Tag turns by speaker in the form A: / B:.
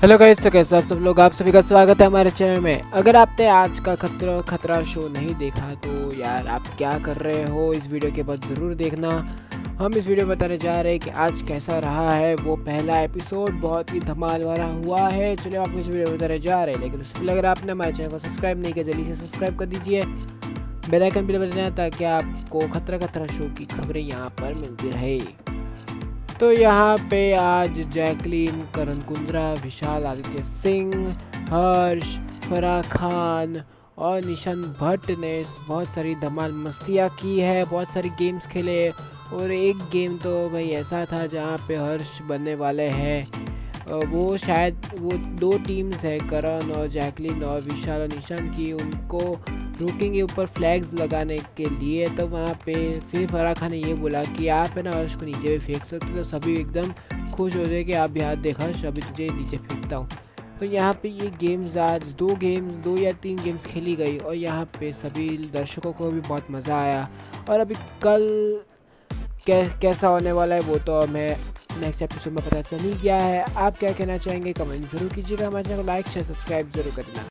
A: Hello guys तो कैसे आप सब लोग? आप सभी का स्वागत है हमारे चैनल में। अगर आपने आज का खतरा खतरा शो नहीं देखा तो यार आप क्या कर रहे हो? इस वीडियो के बाद ज़रूर देखना। हम इस वीडियो में बताने जा रहे हैं कि आज कैसा रहा है वो पहला एपिसोड बहुत ही धमाल वाला हुआ है। चलिए आपको इस वीडियो में बताने जा रहे हैं। लेकिन उसके पहले अगर आपने हमारे चैनल को सब्सक्राइब नहीं किया, जल्दी से सब्सक्राइब कर दीजिए। बेलाइकन भी बजाना ताकि आपको खतरा खतरा शो की खबरें यहाँ पर मिलती रहे। तो यहाँ पे आज जैकलीन, करण कुंद्रा, विशाल, आदित्य सिंह, हर्ष फराह खान और निशान भट्ट ने बहुत सारी धमाल मस्तियाँ की है, बहुत सारी गेम्स खेले और एक गेम तो भाई ऐसा था जहाँ पे हर्ष बनने वाले हैं। वो शायद वो दो टीम्स है करण और जैकलिन और विशाल और निशान की उनको रोकेंगे ऊपर फ्लैग्स लगाने के लिए तो वहाँ पे फिर फराह खान ने ये बोला कि आप है ना उसको नीचे भी फेंक सकते तो सभी एकदम खुश हो जाए कि आप यहाँ देखा अभी तुझे नीचे फेंकता हूँ। तो यहाँ पे ये गेम्स आज दो गेम्स दो या तीन गेम्स खेली गई और यहाँ पे सभी दर्शकों को भी बहुत मज़ा आया। और अभी कल कै, कैसा होने वाला है वो तो मैं नेक्स्ट एपिसोड में पता चल ही गया है। आप क्या कहना चाहेंगे कमेंट ज़रूर कीजिएगा। हमारे चैनल को लाइक शेयर सब्सक्राइब ज़रूर करना।